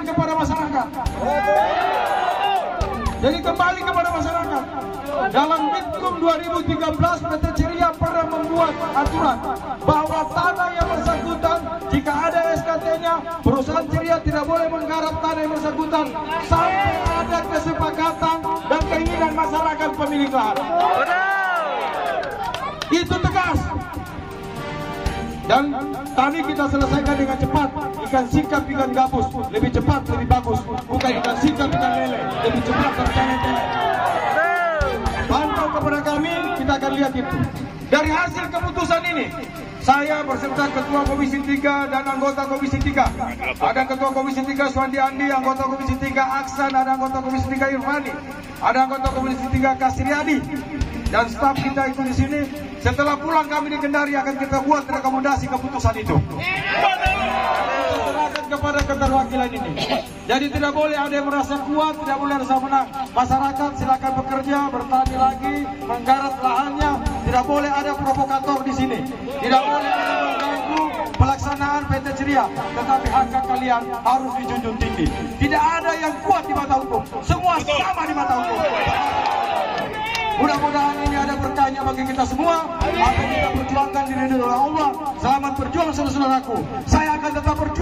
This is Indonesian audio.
berikan kepada masyarakat. Jadi kembali kepada masyarakat. Dalam Bitkum 2013 PT Ceria pernah membuat aturan bahwa tanah yang bersangkutan jika ada SKT-nya perusahaan Ceria tidak boleh menggarap tanah yang bersangkutan sampai ada kesepakatan dan keinginan masyarakat pemilik lahan. Itu. Dan tadi kita selesaikan dengan cepat. Ikan sikap, ikan gabus. Lebih cepat, lebih bagus. Bukan ikan sikap, ikan lele. Lebih cepat tele-tele. Pantau kepada kami, kita akan lihat itu. Dari hasil keputusan ini, saya berserta Ketua Komisi 3 dan anggota Komisi 3. Ada Ketua Komisi 3 Swandi Andi, anggota Komisi 3 Aksan, ada anggota Komisi 3 Irfani, ada anggota Komisi 3 Kasriadi, dan staf kita itu di sini. Setelah pulang kami di Kendari akan kita buat rekomendasi keputusan itu. Serahkan kepada keterwakilan ini. Jadi tidak boleh ada yang merasa kuat, tidak boleh rasa menang. Masyarakat silakan bekerja, bertani lagi, menggarap lahannya. Tidak boleh ada provokator di sini. Tidak boleh ada mengganggu pelaksanaan PT Ceria. Tetapi hak kalian harus dijunjung tinggi. Tidak ada yang kuat di mata hukum. Semua sama di mata hukum. Mudah-mudahan berkahnya bagi kita semua. Yang kita perjuangkan diri oleh Allah. Selamat berjuang saudara-saudaraku. Saya akan tetap berjuang